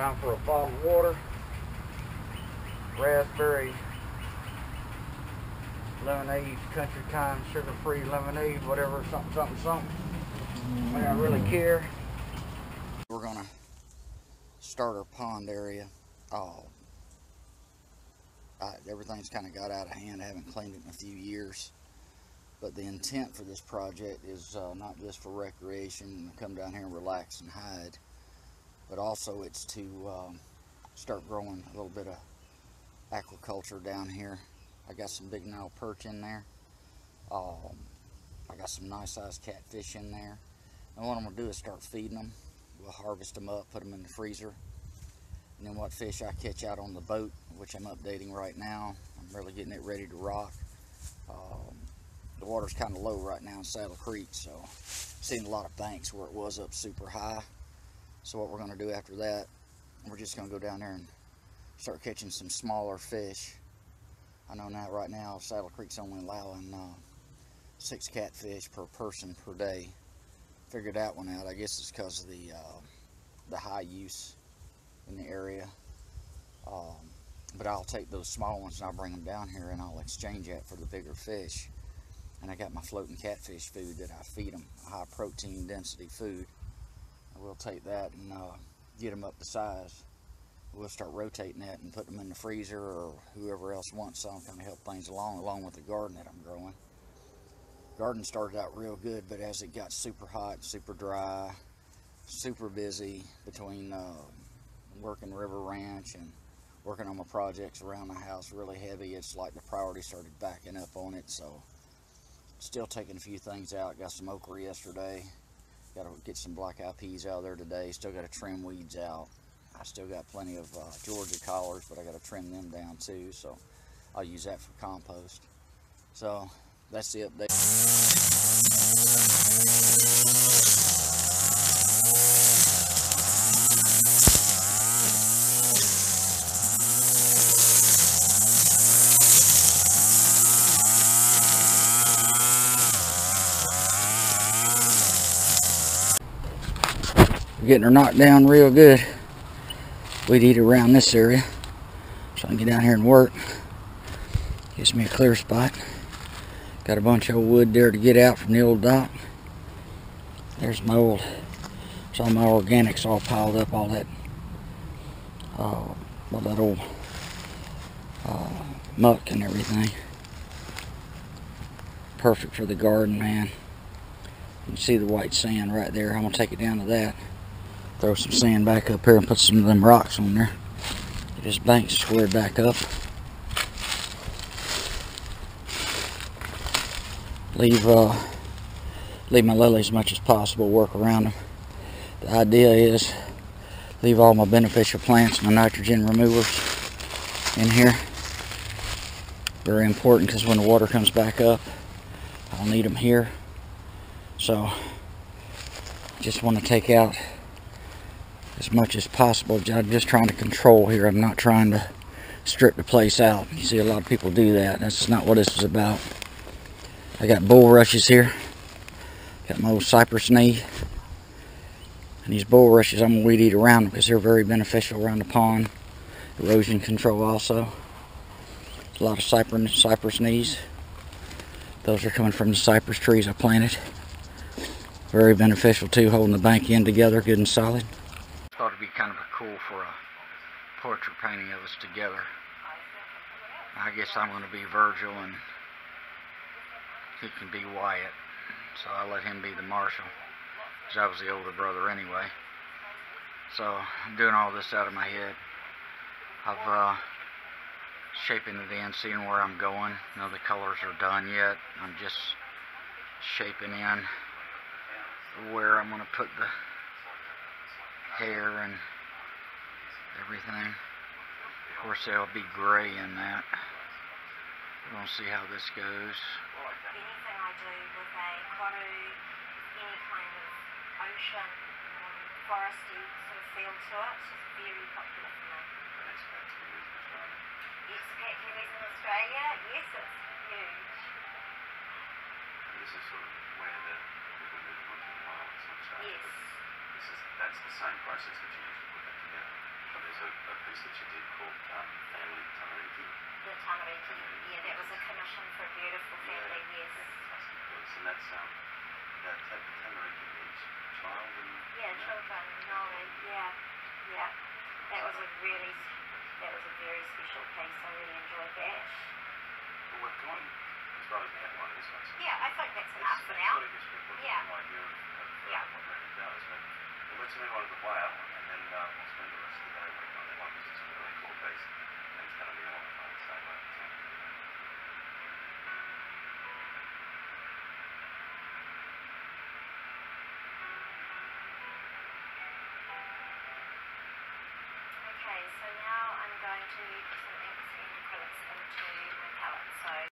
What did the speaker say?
Time for a bottle of water. Raspberry lemonade, country time, sugar-free lemonade, whatever, something, something, something. I really care? We're gonna start our pond area. Oh, I, everything's kind of got out of hand. I haven't cleaned it in a few years. But the intent for this project is uh, not just for recreation come down here and relax and hide, but also it's to um, start growing a little bit of aquaculture down here. I got some big Nile perch in there. Um, I got some nice sized catfish in there. And what I'm to do is start feeding them. We'll harvest them up, put them in the freezer. And then what fish I catch out on the boat, which I'm updating right now. I'm really getting it ready to rock. Um, the water's kind of low right now in Saddle Creek, so seeing a lot of banks where it was up super high. So what we're going to do after that, we're just going to go down there and start catching some smaller fish. I know now right now Saddle Creek's only allowing uh, six catfish per person per day. Figured that one out. I guess it's because of the uh, the high use in the area. Um, but I'll take those small ones and I'll bring them down here and I'll exchange that for the bigger fish and I got my floating catfish food that I feed them, high protein density food. I will take that and uh, get them up to size. We'll start rotating that and put them in the freezer or whoever else wants some kind of help things along, along with the garden that I'm growing. Garden started out real good, but as it got super hot, super dry, super busy between uh, working River Ranch and working on my projects around the house really heavy, it's like the priority started backing up on it, so Still taking a few things out. Got some okra yesterday. Got to get some black eyed peas out there today. Still got to trim weeds out. I still got plenty of uh, Georgia collards, but I got to trim them down too. So I'll use that for compost. So that's the update. Getting her knocked down real good. We'd eat around this area. So I can get down here and work. Gives me a clear spot. Got a bunch of wood there to get out from the old dock. There's my old, all my organics all piled up, all that, uh, all that old uh, muck and everything. Perfect for the garden, man. You can see the white sand right there. I'm going to take it down to that. Throw some sand back up here and put some of them rocks on there. Get this bank squared back up. Leave uh, leave my lilies as much as possible, work around them. The idea is leave all my beneficial plants, my nitrogen removers in here. Very important because when the water comes back up, I'll need them here. So, just want to take out as much as possible. I'm just trying to control here. I'm not trying to strip the place out. You see a lot of people do that. That's not what this is about. I got bulrushes here. Got my old cypress knee. And these bulrushes, I'm going to weed eat around them because they're very beneficial around the pond. Erosion control also. A lot of cypress, cypress knees. Those are coming from the cypress trees I planted. Very beneficial too, holding the bank end together good and solid thought it'd be kind of a cool for a portrait painting of us together. I guess I'm going to be Virgil and he can be Wyatt. So I let him be the marshal. Because I was the older brother anyway. So I'm doing all this out of my head. I've uh, shaping it in, seeing where I'm going. Of the colors are done yet. I'm just shaping in where I'm going to put the hair and everything. Of course, there'll be gray in that. We'll see how this goes. Anything I do with a kind of ocean, um, foresty sort of feel to it. it, is very popular for me. Yes, pet kiwis in Australia, yes, it's huge. This is sort of where the, we're moving on to the wild sort. Yes this is that's the same process that you use that together. Yes, piece that you did called um, Family Tamariki. The Tamariki, yeah, that was a commission for a beautiful family, yes. Fantastic piece. And that's, um, that, that the Tamariki means child and... Yeah, that. children, Maori, yeah, yeah. That was a really, that was a very special piece, I really enjoyed that. Well, we've gone as far as outline of this one. so Yeah, I think that's enough for now. sort of Yeah. of, of Yeah. what Reddit does. But well, let's move on to the whale, next week.